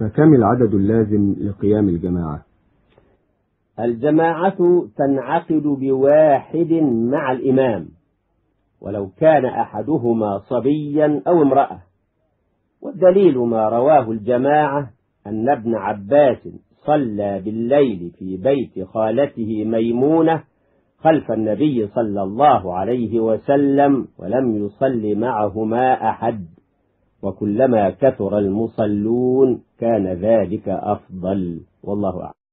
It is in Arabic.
فكم العدد اللازم لقيام الجماعة؟ الجماعة تنعقد بواحد مع الإمام ولو كان أحدهما صبيا أو امرأة. والدليل ما رواه الجماعة أن ابن عباس صلى بالليل في بيت خالته ميمونة خلف النبي صلى الله عليه وسلم ولم يصل معهما أحد. وكلما كثر المصلون كان ذلك أفضل. والله أعلم.